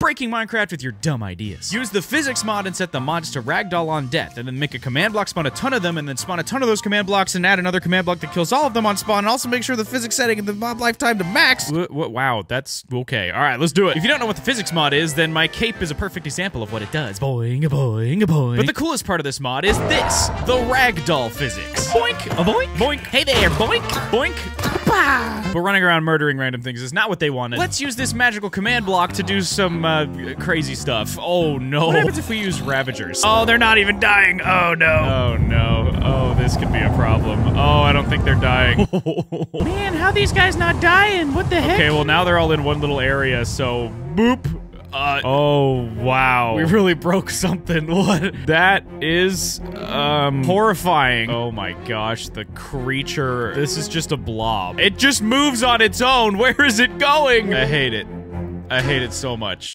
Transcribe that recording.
breaking Minecraft with your dumb ideas. Use the physics mod and set the mods to ragdoll on death, and then make a command block spawn a ton of them, and then spawn a ton of those command blocks and add another command block that kills all of them on spawn, and also make sure the physics setting and the mob lifetime to max. Wh- wow, that's okay. All right, let's do it. If you don't know what the physics mod is, then my cape is a perfect example of what it does. Boing, a boing, a boing. But the coolest part of this mod is this, the ragdoll physics. Boink, a boink, boink. Hey there, boink, boink. But running around murdering random things is not what they wanted. Let's use this magical command block to do some uh, crazy stuff. Oh no. What happens if we use Ravagers? Oh, they're not even dying. Oh no. Oh no. Oh, this could be a problem. Oh, I don't think they're dying. Man, how these guys not dying? What the heck? okay, well now they're all in one little area, so boop. Uh, oh wow. We really broke something. What? That is um horrifying. Oh my gosh, the creature. This is just a blob. It just moves on its own. Where is it going? I hate it. I hate it so much.